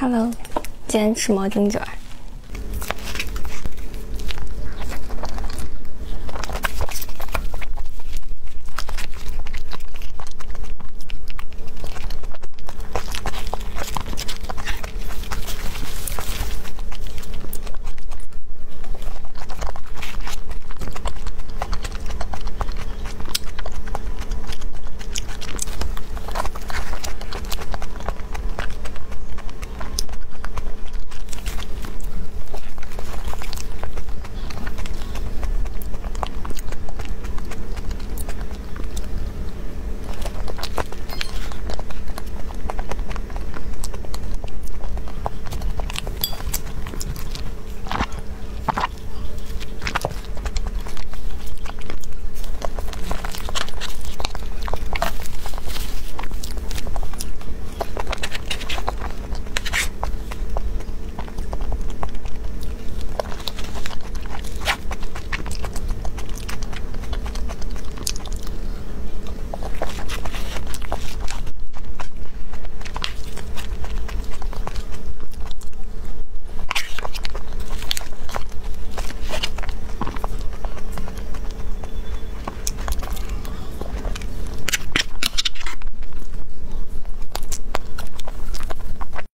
Hello，今天吃毛巾卷儿。